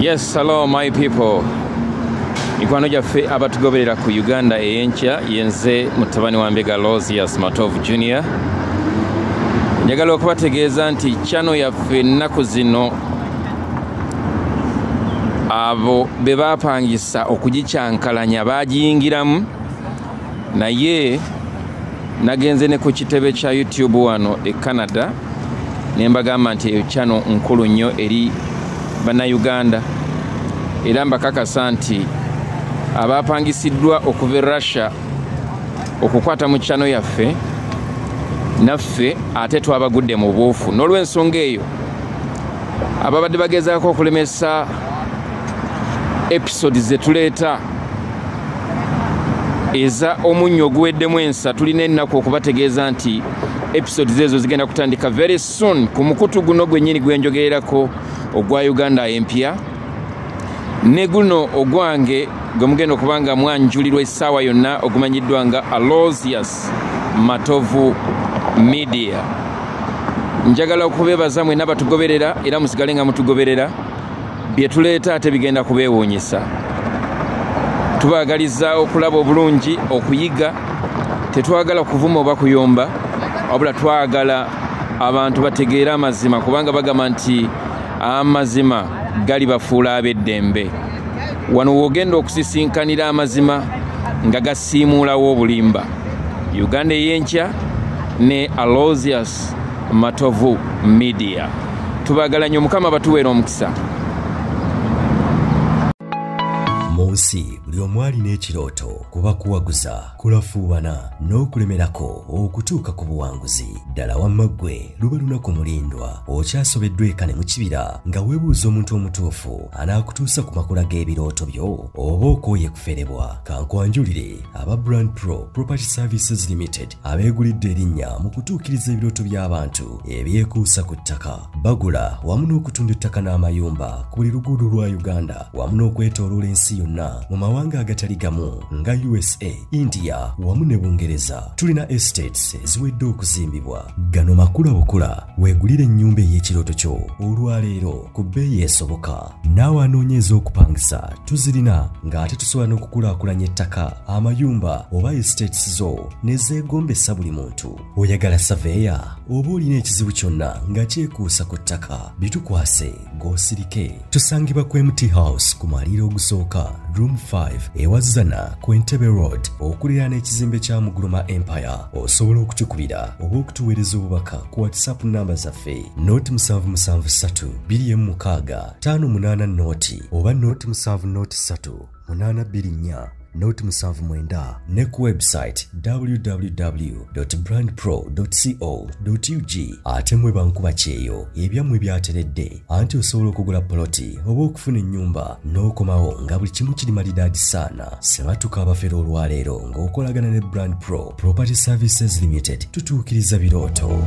yes hello my people. Mikwano gyaffe abatugoberera ku uganda ey'enkya yenze mutabani wa mbega losius matov junior. Njagala okubategeeza nti kyano yaffe ennaku zino abo be bapangisa okugikyankalanya bagiyingiramu naye nagenze ne ku kitebe kya youtube wano e canada ne mbagamba nti eyo kyano nkulu nnyo eri bannayuganda era mbakakasa nti abapangisiddwa okuva e russia okukwata mu kyano yaffe naffe ate twabagudde mu buufu. N'olw'ensonga eyo ababadde bagezaako okulemesa episode zetuleeta eza omunnyo oguweddemu ensa tulina ennaku okubategeeza nti episodes ezo zigenda kutandika very soon. Ku mukutu guno gwennyini gwenjogererako ogwa uganda empya. Ne guno ogwange gwe mugenda okuba nga mwanjulirwa essaawa yonna ogumanyiddwa nga alosius matovu media. Njagala okubeebaza mwena batugoberera era musigale nga mutugoberera bye tuleeta ate bigenda kubeewuunyisa. Tubaagaliza okulaba obulungi okuyiga tetwagala kuvuma oba kuyomba wabula twagala abantu bategeere amazima kubanga bagamba nti amazima gali bafuula ab'eddembe. Wano woogenda okusisinkanira amazima nga gasiimuulawo obulimba. Uganda ey'enkya ne alosius matovu media. Tubaagala nnyo mukama batuweera omukisa mu nsi buli omu alina ekirooto kuba kuwaguza kulafuubana n'okulemerako okutuuka ku buwanguzi. Ddala wamma ggwe luba lunaku mulindwa okyasobeddwa eka ne mu kibira nga weebuuza omuntu omutuufu anaakutuusa ku makula g'ebirooto byo oba okooye kuferebwa kankwanjulire aba brand pro property services limited abeegulidde erinnya mu kutuukiriza ebirooto by'abantu ebyekuusa ku ttaka. Bagula wamu n'okutunda ettaka n'amayumba ku buli luguudo lwa uganda wamu n'okwetooloola ensi yonna mu mawanga agatali gamu nga usa india wamu ne bungereza tulina estates eziwedde okuzimbibwa. Gano makula bukula weegulire ennyumba ey'ekirooto kyo. Olwaleero ku bbeeyi esoboka. Naawe anoonyeeza okupangisa tuzirina ng'ate tusobola n'okukulaakulanya ettaka amayumba oba estates zo ne zeegombesa buli muntu. Oyagala saveeya oba olina ekizibu kyonna nga kyekuusa ku ttaka bitukwase g'osirike. Tusangibwa ku mt house ku maliro ogusooka room 5 ewazana ku entebe road okuliraana ekizimbe kya muguluma empire osobola okutukubira oba okutuweereza obubaka ku whatsapp namba zaffe noti 773 26 58 noti oba noti 7 824 noti 79 ne ku website www brandpro co ug ate mwe bankuba kyeyo ebyammwe byateredde anti osobola okugula poloti oba okufuna ennyumba n'okomawo nga buli kimu kiri malidaadi saana. Sebatuka abafera olwaleero ng'okolagana ne brand pro property services limited tutuukiriza birooto